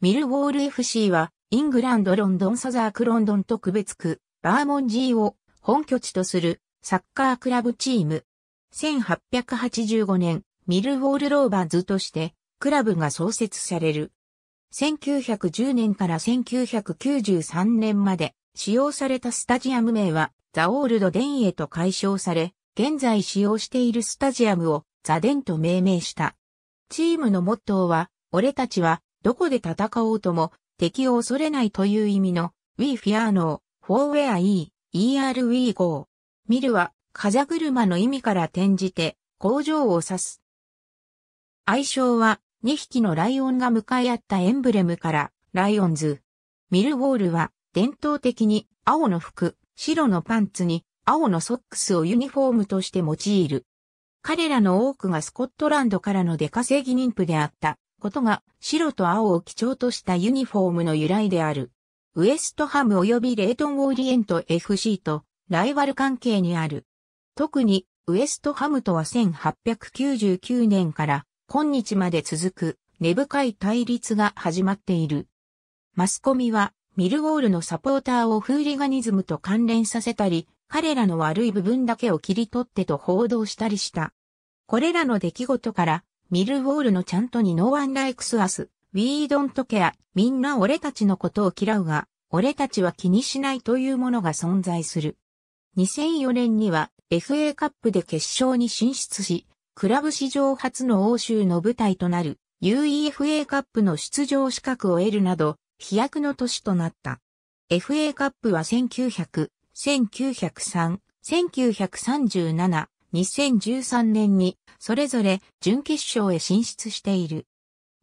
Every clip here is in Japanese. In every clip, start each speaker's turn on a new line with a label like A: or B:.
A: ミルウォール FC は、イングランド・ロンドン・サザーク・ロンドン特別区、バーモンジーを本拠地とするサッカークラブチーム。1885年、ミルウォール・ローバーズとしてクラブが創設される。1910年から1993年まで使用されたスタジアム名はザ・オールド・デンへと改称され、現在使用しているスタジアムをザ・デンと命名した。チームのモットーは、俺たちはどこで戦おうとも敵を恐れないという意味の We Fear No, For Where E, ER We Go。ミルは風車の意味から転じて工場を指す。愛称は2匹のライオンが向かい合ったエンブレムからライオンズ。ミルウォールは伝統的に青の服、白のパンツに青のソックスをユニフォームとして用いる。彼らの多くがスコットランドからの出稼ぎ妊婦であったことが白と青を基調としたユニフォームの由来である。ウエストハム及びレートンオーリエント FC とライバル関係にある。特にウエストハムとは1899年から今日まで続く根深い対立が始まっている。マスコミはミルウォールのサポーターをフーリガニズムと関連させたり、彼らの悪い部分だけを切り取ってと報道したりした。これらの出来事からミルウォールのちゃんとに No one likes us, we don't care, みんな俺たちのことを嫌うが、俺たちは気にしないというものが存在する。2004年には FA カップで決勝に進出し、クラブ史上初の欧州の舞台となる UEFA カップの出場資格を得るなど、飛躍の年となった。FA カップは1900、1903、1937、2013年にそれぞれ準決勝へ進出している。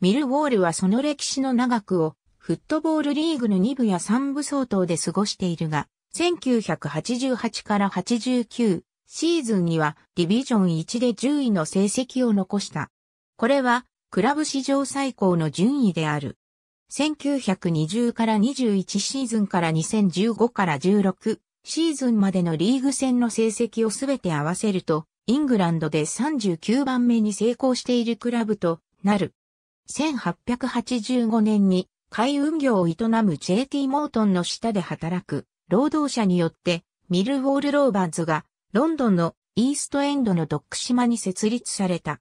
A: ミルウォールはその歴史の長くをフットボールリーグの2部や3部相当で過ごしているが、1988から89シーズンにはディビジョン1で10位の成績を残した。これはクラブ史上最高の順位である。1920から21シーズンから2015から16シーズンまでのリーグ戦の成績をすべて合わせると、イングランドで39番目に成功しているクラブとなる。1885年に海運業を営む JT モートンの下で働く労働者によってミルウォールローバーズがロンドンのイーストエンドのドック島に設立された。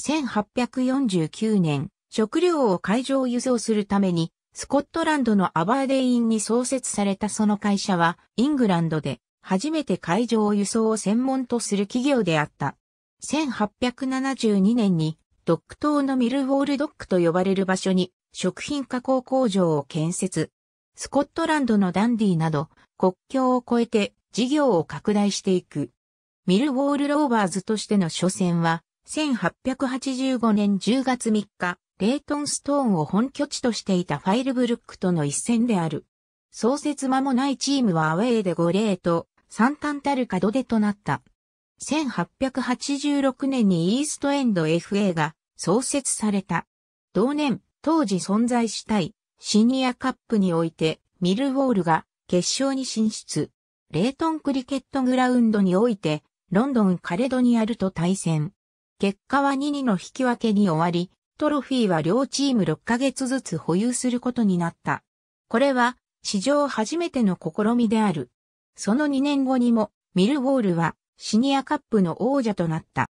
A: 1849年、食料を海上輸送するためにスコットランドのアバーデインに創設されたその会社は、イングランドで初めて海上輸送を専門とする企業であった。1872年に、ドック島のミルウォールドックと呼ばれる場所に食品加工工場を建設。スコットランドのダンディなど国境を越えて事業を拡大していく。ミルウォールローバーズとしての初戦は1885年10月3日、レイトンストーンを本拠地としていたファイルブルックとの一戦である。創設間もないチームはアウェーで5レーと3単たる門出となった。1886年にイーストエンド FA が創設された。同年、当時存在したいシニアカップにおいてミルウォールが決勝に進出。レートンクリケットグラウンドにおいてロンドンカレドニアルと対戦。結果は2-2の引き分けに終わり、トロフィーは両チーム6ヶ月ずつ保有することになった。これは史上初めての試みである。その2年後にもミルウォールはシニアカップの王者となった。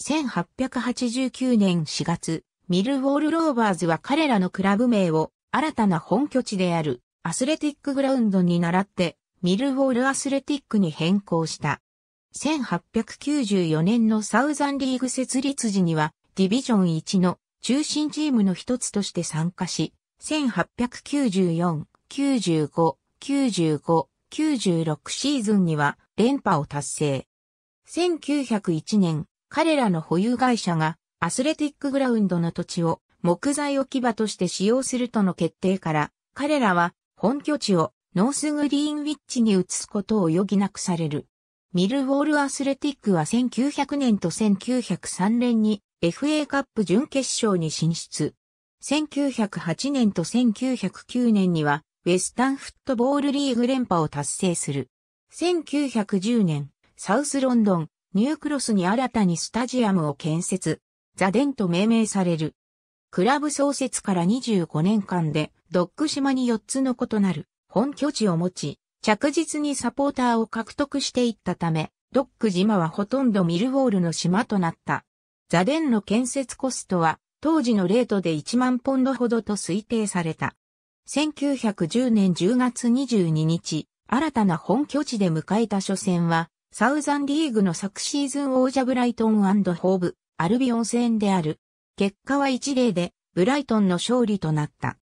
A: 1889年4月、ミルウォールローバーズは彼らのクラブ名を新たな本拠地であるアスレティックグラウンドに倣ってミルウォールアスレティックに変更した。1894年のサウザンリーグ設立時にはディビジョン1の中心チームの一つとして参加し、1894、95、95、96シーズンには連覇を達成。1901年、彼らの保有会社がアスレティックグラウンドの土地を木材置き場として使用するとの決定から、彼らは本拠地をノースグリーンウィッチに移すことを余儀なくされる。ミルウォールアスレティックは1900年と1903年に FA カップ準決勝に進出。1908年と1909年にはウェスタンフットボールリーグ連覇を達成する。1910年、サウスロンドン、ニュークロスに新たにスタジアムを建設。ザデンと命名される。クラブ創設から25年間で、ドッグ島に4つの異なる本拠地を持ち、着実にサポーターを獲得していったため、ドッグ島はほとんどミルウォールの島となった。ザデンの建設コストは、当時のレートで1万ポンドほどと推定された。1910年10月22日、新たな本拠地で迎えた初戦は、サウザンリーグの昨シーズン王者ブライトンホーブ、アルビオン戦である。結果は1例で、ブライトンの勝利となった。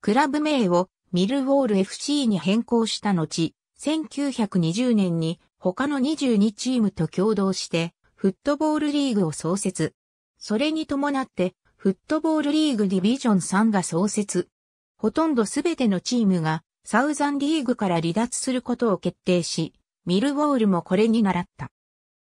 A: クラブ名をミルウォール FC に変更した後、1920年に他の22チームと共同して、フットボールリーグを創設。それに伴って、フットボールリーグディビジョン3が創設。ほとんどすべてのチームがサウザンリーグから離脱することを決定し、ミルウォールもこれに倣った。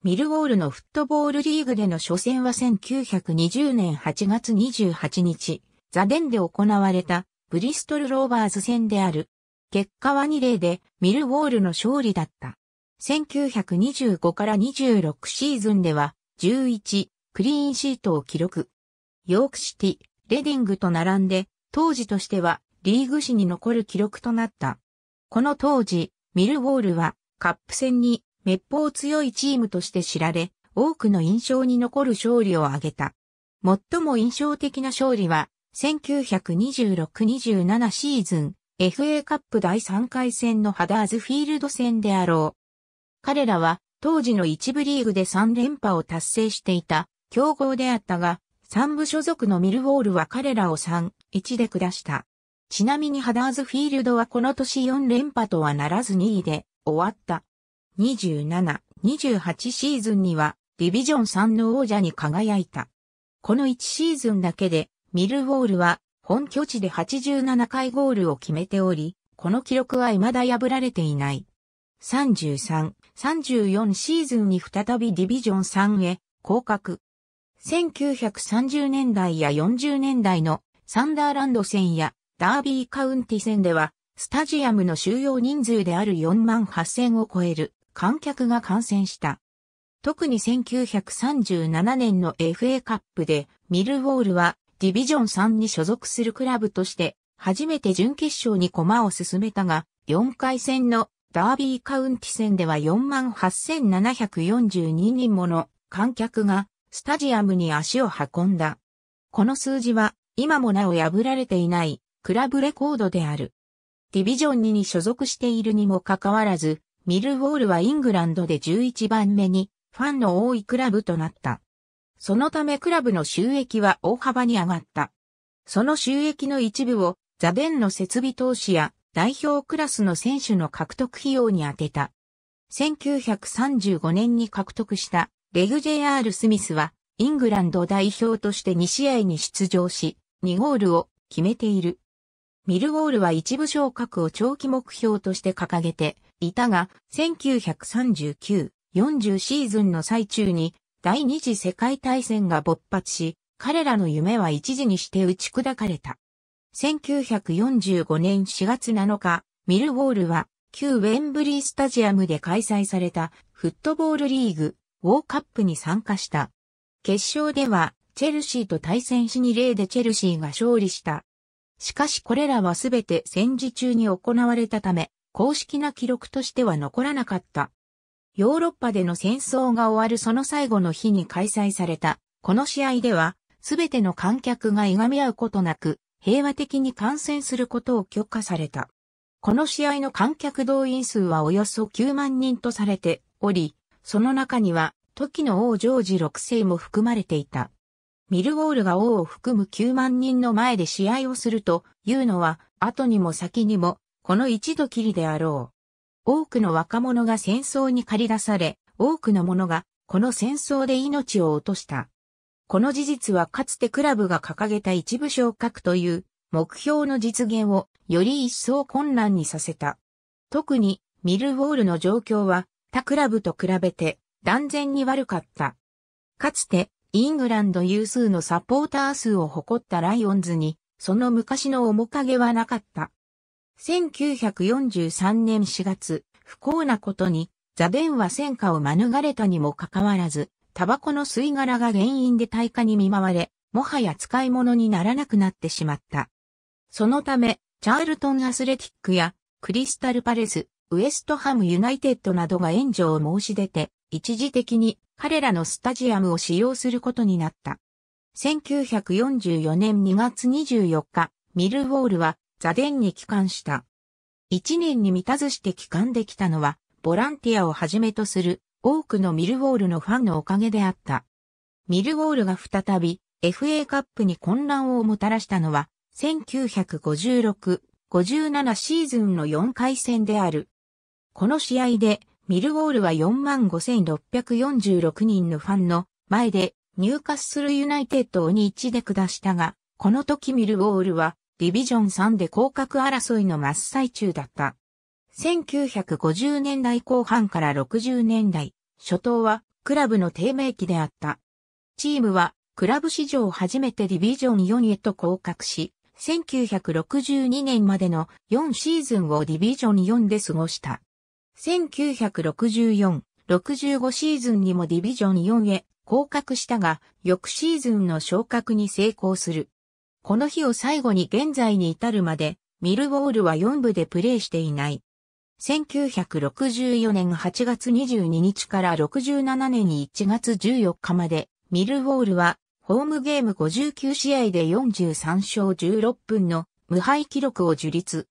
A: ミルウォールのフットボールリーグでの初戦は1920年8月28日、ザデンで行われたブリストルローバーズ戦である。結果は2例でミルウォールの勝利だった。1925から26シーズンでは11クリーンシートを記録。ヨークシティ、レディングと並んで当時としてはリーグ史に残る記録となった。この当時、ミルウォールはカップ戦に滅法強いチームとして知られ、多くの印象に残る勝利を挙げた。最も印象的な勝利は、1926-27シーズン、FA カップ第3回戦のハダーズフィールド戦であろう。彼らは、当時の一部リーグで3連覇を達成していた、強豪であったが、3部所属のミルウォールは彼らを3、1で下した。ちなみにハダーズフィールドはこの年4連覇とはならず2位で終わった。27、28シーズンにはディビジョン3の王者に輝いた。この1シーズンだけでミルウォールは本拠地で87回ゴールを決めており、この記録は未だ破られていない。33、34シーズンに再びディビジョン3へ降格。1930年代や40年代のサンダーランド戦やダービーカウンティ戦では、スタジアムの収容人数である4万8000を超える観客が観戦した。特に1937年の FA カップでミルウォールはディビジョン3に所属するクラブとして初めて準決勝に駒を進めたが、4回戦のダービーカウンティ戦では4万8742人もの観客がスタジアムに足を運んだ。この数字は今もなお破られていないクラブレコードである。ディビジョン2に所属しているにもかかわらず、ミルウォールはイングランドで11番目にファンの多いクラブとなった。そのためクラブの収益は大幅に上がった。その収益の一部をザデンの設備投資や代表クラスの選手の獲得費用に充てた。1935年に獲得したレグ・ジェイ・アール・スミスはイングランド代表として2試合に出場し、2ゴールを決めている。ミルウォールは一部昇格を長期目標として掲げていたが、1939、40シーズンの最中に第二次世界大戦が勃発し、彼らの夢は一時にして打ち砕かれた。1945年4月7日、ミルウォールは旧ウェンブリースタジアムで開催されたフットボールリーグ、ウォーカップに参加した。決勝ではチェルシーと対戦し2例でチェルシーが勝利した。しかしこれらはすべて戦時中に行われたため、公式な記録としては残らなかった。ヨーロッパでの戦争が終わるその最後の日に開催された、この試合では、すべての観客がいがみ合うことなく、平和的に観戦することを許可された。この試合の観客動員数はおよそ9万人とされており、その中には、時の王ジョージ6世も含まれていた。ミルウォールが王を含む9万人の前で試合をするというのは、後にも先にも、この一度きりであろう。多くの若者が戦争に駆り出され、多くの者がこの戦争で命を落とした。この事実はかつてクラブが掲げた一部昇格という目標の実現をより一層困難にさせた。特にミルウォールの状況は他クラブと比べて断然に悪かった。かつてイングランド有数のサポーター数を誇ったライオンズに、その昔の面影はなかった。1943年4月、不幸なことに、ザデンは戦火を免れたにもかかわらず、タバコの吸い殻が原因で大火に見舞われ、もはや使い物にならなくなってしまった。そのため、チャールトンアスレティックやクリスタルパレス、ウエストハムユナイテッドなどが援助を申し出て、一時的に彼らのスタジアムを使用することになった。1944年2月24日、ミルウォールは座伝に帰還した。一年に満たずして帰還できたのは、ボランティアをはじめとする多くのミルウォールのファンのおかげであった。ミルウォールが再び FA カップに混乱をもたらしたのは1956、57シーズンの4回戦である。この試合で、ミルウォールは45,646人のファンの前でニューカッスルユナイテッドを2-1で下したが、この時ミルウォールはディビジョン3で降格争いの真っ最中だった。1950年代後半から60年代、初頭はクラブの低迷期であった。チームはクラブ史上初めてディビジョン4へと降格し、1962年までの4シーズンをディビジョン4で過ごした。1964、65シーズンにもディビジョン4へ降格したが、翌シーズンの昇格に成功する。この日を最後に現在に至るまで、ミルウォールは4部でプレーしていない。1964年8月22日から67年1月14日まで、ミルウォールはホームゲーム59試合で43勝16分の無敗記録を樹立。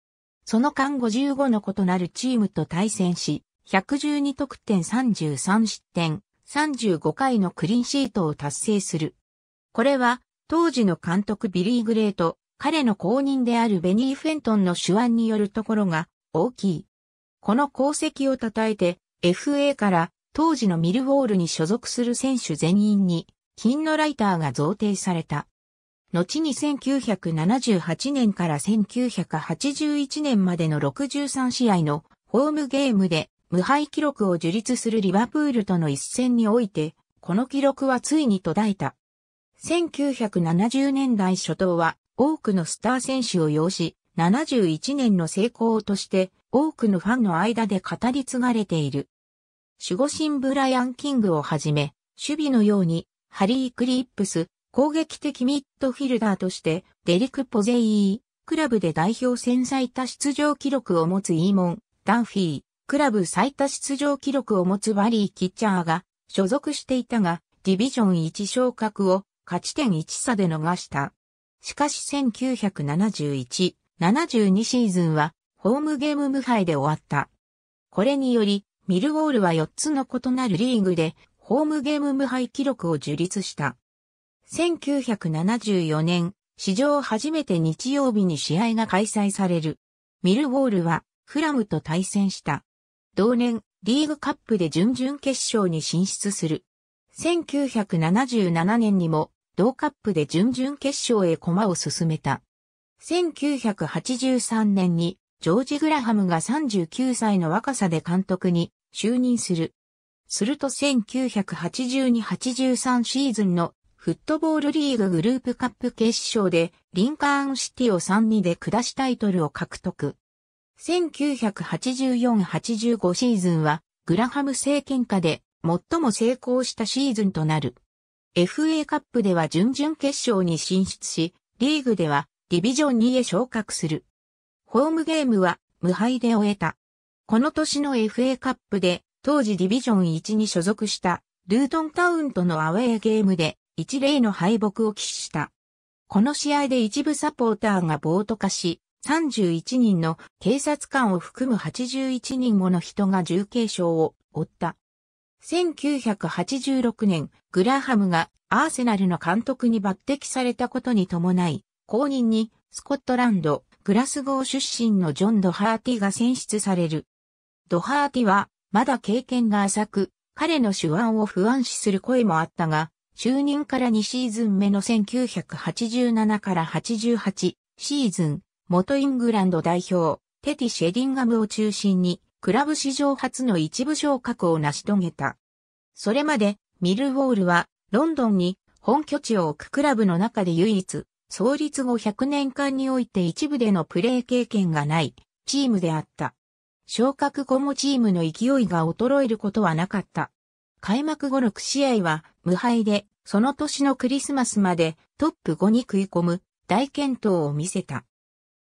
A: その間55の異なるチームと対戦し、112得点33失点、35回のクリーンシートを達成する。これは、当時の監督ビリー・グレート、彼の後任であるベニー・フェントンの手腕によるところが大きい。この功績を称えて、FA から当時のミルウォールに所属する選手全員に金のライターが贈呈された。後に1978年から1981年までの63試合のホームゲームで無敗記録を樹立するリバプールとの一戦において、この記録はついに途絶えた。1970年代初頭は多くのスター選手を擁し、71年の成功として多くのファンの間で語り継がれている。守護神ブライアン・キングをはじめ、守備のようにハリー・クリップス、攻撃的ミッドフィルダーとして、デリク・ポゼイー、クラブで代表戦最多出場記録を持つイーモン、ダンフィー、クラブ最多出場記録を持つバリー・キッチャーが所属していたが、ディビジョン1昇格を勝ち点1差で逃した。しかし1971、72シーズンはホームゲーム無敗で終わった。これにより、ミルウォールは4つの異なるリーグでホームゲーム無敗記録を樹立した。1974年、史上初めて日曜日に試合が開催される。ミルウォールはフラムと対戦した。同年、リーグカップで準々決勝に進出する。1977年にも同カップで準々決勝へ駒を進めた。1983年にジョージ・グラハムが39歳の若さで監督に就任する。すると1982-83シーズンのフットボールリーググループカップ決勝でリンカーンシティを3-2で下しタイトルを獲得。1984-85シーズンはグラハム政権下で最も成功したシーズンとなる。FA カップでは準々決勝に進出し、リーグではディビジョン2へ昇格する。ホームゲームは無敗で終えた。この年の FA カップで当時ディビジョン1に所属したルートンタウンとのアウェーゲームで一例の敗北を喫した。この試合で一部サポーターが暴徒化し、31人の警察官を含む81人もの人が重軽傷を負った。1986年、グラハムがアーセナルの監督に抜擢されたことに伴い、後任にスコットランド、グラスゴー出身のジョン・ドハーティが選出される。ドハーティはまだ経験が浅く、彼の手腕を不安視する声もあったが、就任から2シーズン目の1987から88シーズン、元イングランド代表、テティ・シェディンガムを中心に、クラブ史上初の一部昇格を成し遂げた。それまで、ミルウォールは、ロンドンに本拠地を置くクラブの中で唯一、創立後100年間において一部でのプレー経験がないチームであった。昇格後もチームの勢いが衰えることはなかった。開幕後6試合は無敗で、その年のクリスマスまでトップ5に食い込む大健闘を見せた。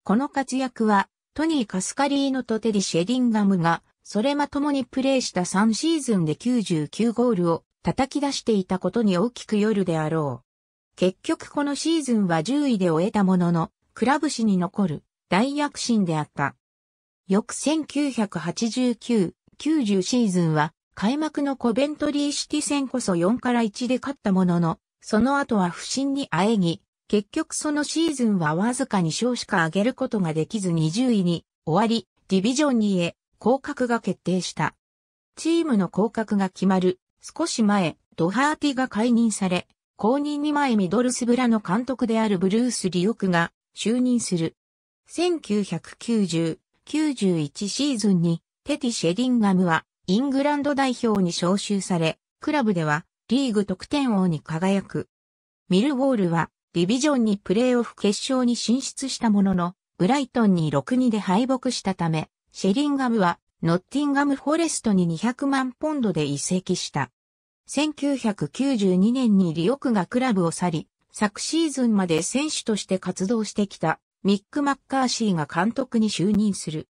A: この活躍はトニー・カスカリーノとテディ・シェディンガムがそれまともにプレーした3シーズンで99ゴールを叩き出していたことに大きくよるであろう。結局このシーズンは10位で終えたものの、クラブ史に残る大躍進であった。翌1989、90シーズンは開幕のコベントリーシティ戦こそ4から1で勝ったものの、その後は不振に喘ぎ、結局そのシーズンはわずかに勝しか上げることができず20位に終わり、ディビジョン2へ降格が決定した。チームの降格が決まる少し前、ドハーティが解任され、後任に前ミドルスブラの監督であるブルース・リオクが就任する。1990、91シーズンにテティ・シェディンガムはイングランド代表に招集され、クラブではリーグ得点王に輝く。ミルウォールはディビジョンにプレーオフ決勝に進出したものの、ブライトンに6-2で敗北したため、シェディンガムはノッティンガムフォレストに200万ポンドで移籍した。1992年にリオクがクラブを去り、昨シーズンまで選手として活動してきたミック・マッカーシーが監督に就任する。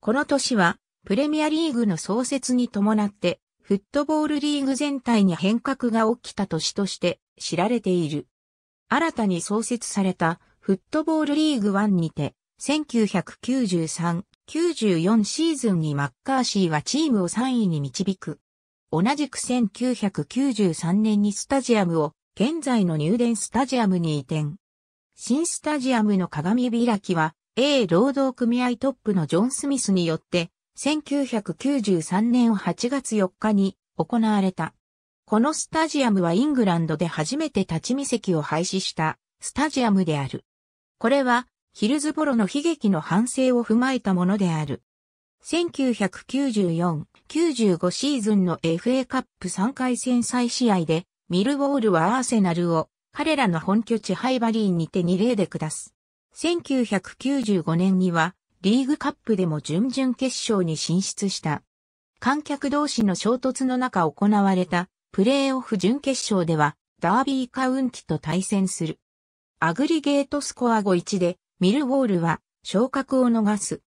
A: この年はプレミアリーグの創設に伴ってフットボールリーグ全体に変革が起きた年として知られている。新たに創設されたフットボールリーグ1にて1993、94シーズンにマッカーシーはチームを3位に導く。同じく1993年にスタジアムを現在のニューデンスタジアムに移転。新スタジアムの鏡開きは A 労働組合トップのジョン・スミスによって1993年8月4日に行われた。このスタジアムはイングランドで初めて立ち見席を廃止したスタジアムである。これはヒルズボロの悲劇の反省を踏まえたものである。1994 95シーズンの FA カップ3回戦再試合で、ミルウォールはアーセナルを彼らの本拠地ハイバリーにて2例で下す。1995年にはリーグカップでも準々決勝に進出した。観客同士の衝突の中行われたプレーオフ準決勝ではダービーカウンティと対戦する。アグリゲートスコア5-1でミルウォールは昇格を逃す。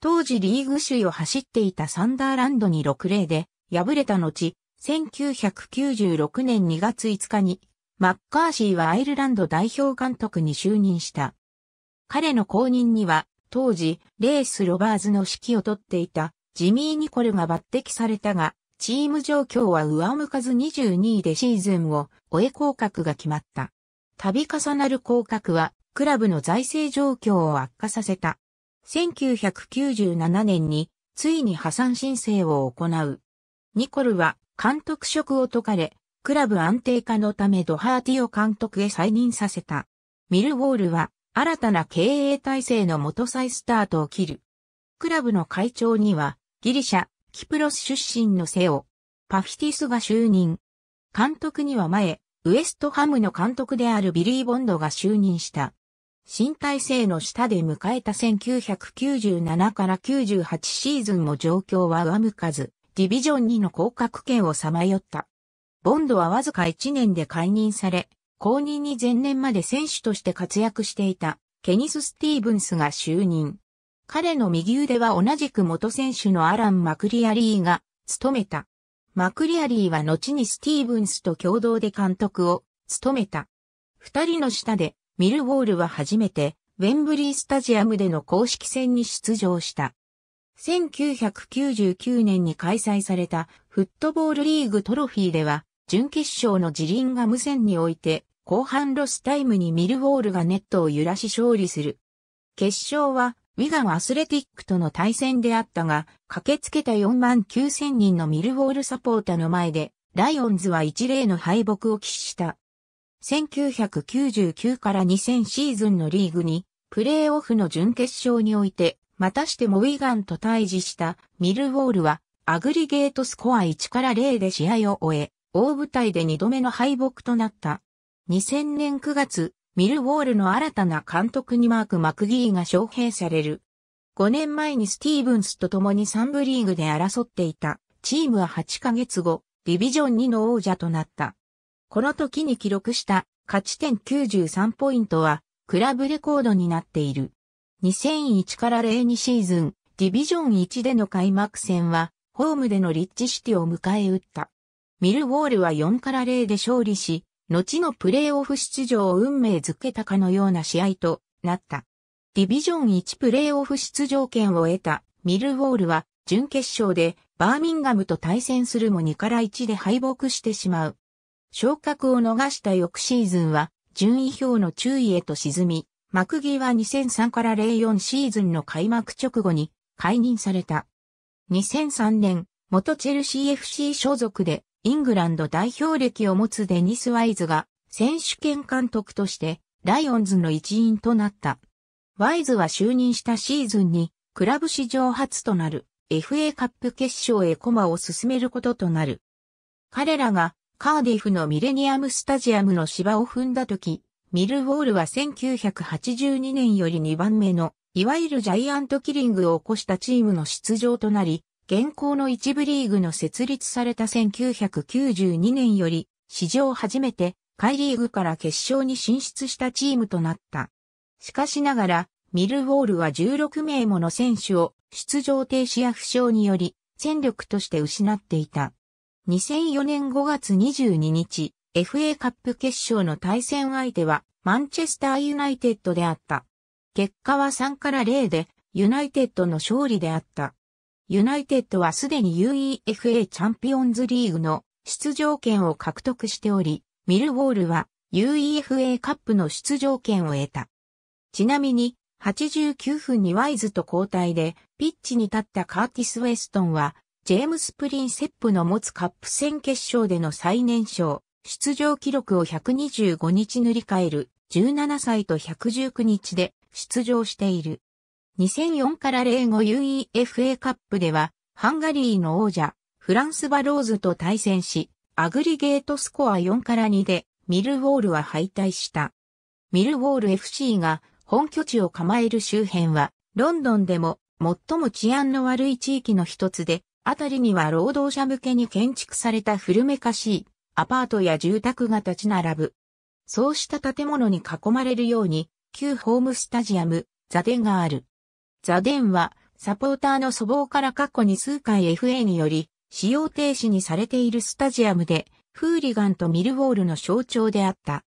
A: 当時リーグ首位を走っていたサンダーランドに6-0で敗れた後、1996年2月5日にマッカーシーはアイルランド代表監督に就任した。彼の後任には当時レースロバーズの指揮を取っていたジミー・ニコルが抜擢されたが、チーム状況は上向かず22位でシーズンを終え降格が決まった。度重なる降格はクラブの財政状況を悪化させた。1997年についに破産申請を行う。ニコルは監督職を解かれ、クラブ安定化のためドハーティを監督へ再任させた。ミルウォールは新たな経営体制の下再スタートを切る。クラブの会長にはギリシャ、キプロス出身のセオ、パフィティスが就任。監督には前、ウエストハムの監督であるビリー・ボンドが就任した。新体制の下で迎えた1997から98シーズンも状況は上向かず、ディビジョン2の降格圏をさまよった。ボンドはわずか1年で解任され、後任に前年まで選手として活躍していたケニス・スティーブンスが就任。彼の右腕は同じく元選手のアラン・マクリアリーが務めた。マクリアリーは後にスティーブンスと共同で監督を務めた。二人の下でミルウォールは初めて、ウェンブリースタジアムでの公式戦に出場した。1999年に開催されたフットボールリーグトロフィーでは、準決勝のジリンガム戦において、後半ロスタイムにミルウォールがネットを揺らし勝利する。決勝は、ウィガンアスレティックとの対戦であったが、駆けつけた4万9000人のミルウォールサポーターの前で、ライオンズは1例の敗北を喫した。1999から2000シーズンのリーグに、プレーオフの準決勝において、またしてもウィガンと対峙したミルウォールは、アグリゲートスコア1から0で試合を終え、大舞台で2度目の敗北となった。2000年9月、ミルウォールの新たな監督にマーク・マクギーが招聘される。5年前にスティーブンスと共に3部リーグで争っていたチームは8ヶ月後、ディビジョン2の王者となった。この時に記録した勝ち点93ポイントはクラブレコードになっている。2001から02シーズン、ディビジョン1での開幕戦は、ホームでのリッチシティを迎え撃った。ミルウォールは4から0で勝利し、後のプレーオフ出場を運命づけたかのような試合となった。ディビジョン1プレーオフ出場権を得たミルウォールは準決勝でバーミンガムと対戦するも2から1で敗北してしまう。昇格を逃した翌シーズンは順位表の注意へと沈み、幕木は2003から04シーズンの開幕直後に解任された。2003年、元チェルシー FC 所属でイングランド代表歴を持つデニス・ワイズが選手権監督としてライオンズの一員となった。ワイズは就任したシーズンに、クラブ史上初となる FA カップ決勝へ駒を進めることとなる。彼らがカーディフのミレニアムスタジアムの芝を踏んだ時、ミルウォールは1982年より2番目の、いわゆるジャイアントキリングを起こしたチームの出場となり、現行の一部リーグの設立された1992年より、史上初めて、下リーグから決勝に進出したチームとなった。しかしながら、ミルウォールは16名もの選手を出場停止や負傷により戦力として失っていた。2004年5月22日、FA カップ決勝の対戦相手はマンチェスターユナイテッドであった。結果は3から0でユナイテッドの勝利であった。ユナイテッドはすでに UEFA チャンピオンズリーグの出場権を獲得しており、ミルウォールは UEFA カップの出場権を得た。ちなみに、89分にワイズと交代で、ピッチに立ったカーティス・ウェストンは、ジェームス・プリンセップの持つカップ戦決勝での最年少、出場記録を125日塗り替える、17歳と119日で出場している。2004から05 UEFA カップでは、ハンガリーの王者、フランスバローズと対戦し、アグリゲートスコア4から2で、ミルウォールは敗退した。ミルウォール FC が本拠地を構える周辺は、ロンドンでも最も治安の悪い地域の一つで、あたりには労働者向けに建築された古めかしいアパートや住宅が立ち並ぶ。そうした建物に囲まれるように、旧ホームスタジアム、ザデがある。ザデンは、サポーターの粗暴から過去に数回 FA により、使用停止にされているスタジアムで、フーリガンとミルウォールの象徴であった。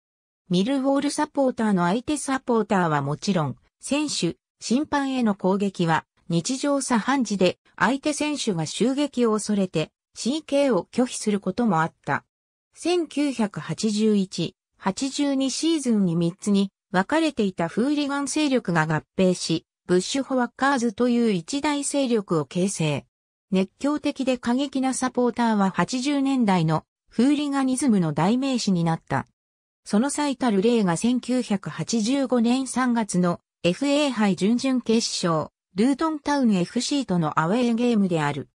A: ミルウォールサポーターの相手サポーターはもちろん、選手、審判への攻撃は日常茶飯事で相手選手が襲撃を恐れて CK を拒否することもあった。1981、82シーズンに3つに分かれていたフーリガン勢力が合併し、ブッシュホワッカーズという一大勢力を形成。熱狂的で過激なサポーターは80年代のフーリガニズムの代名詞になった。その最たる例が1985年3月の FA 杯準々決勝、ルートンタウン FC とのアウェーゲームである。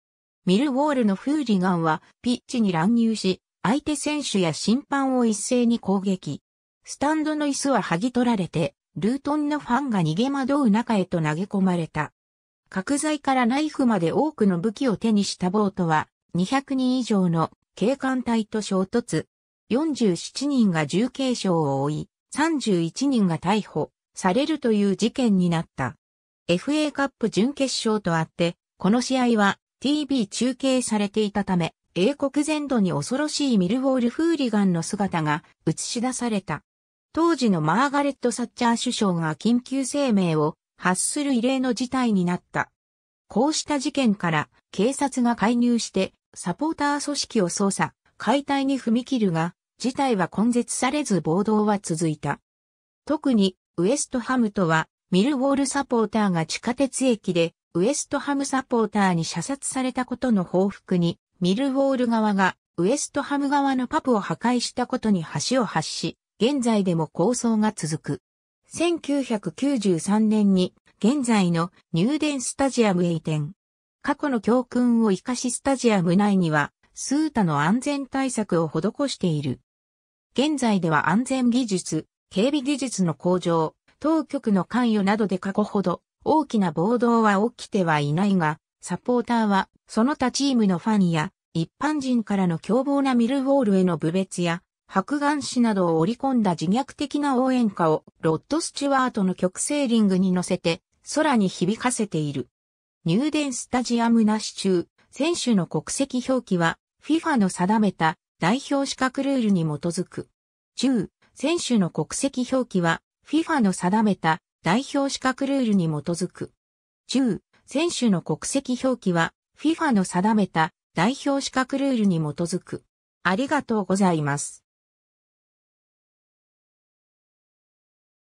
A: ミルウォールのフーリガンはピッチに乱入し、相手選手や審判を一斉に攻撃。スタンドの椅子は剥ぎ取られて、ルートンのファンが逃げ惑う中へと投げ込まれた。角材からナイフまで多くの武器を手にしたボートは、200人以上の警官隊と衝突。47人が重軽傷を負い、31人が逮捕されるという事件になった。FA カップ準決勝とあって、この試合は TV 中継されていたため、英国全土に恐ろしいミルウォール・フーリガンの姿が映し出された。当時のマーガレット・サッチャー首相が緊急声明を発する異例の事態になった。こうした事件から警察が介入してサポーター組織を捜査、解体に踏み切るが、事態は根絶されず暴動は続いた。特に、ウエストハムとは、ミルウォールサポーターが地下鉄駅で、ウエストハムサポーターに射殺されたことの報復に、ミルウォール側が、ウエストハム側のパプを破壊したことに橋を発し、現在でも構想が続く。1993年に、現在のニューデンスタジアムへ移転。過去の教訓を活かしスタジアム内には、スータの安全対策を施している。現在では安全技術、警備技術の向上、当局の関与などで過去ほど大きな暴動は起きてはいないが、サポーターはその他チームのファンや一般人からの凶暴なミルウォールへの部別や白眼詩などを織り込んだ自虐的な応援歌をロッド・スチュワートの曲セーリングに乗せて空に響かせている。入電スタジアムなし中、選手の国籍表記は FIFA の定めた代表資格ルールに基づく。中、選手の国籍表記は FIFA の定めた代表資格ルールに基づく。中、選手の国籍表記は FIFA の定めた代表資格ルールに基づく。ありがとうございます。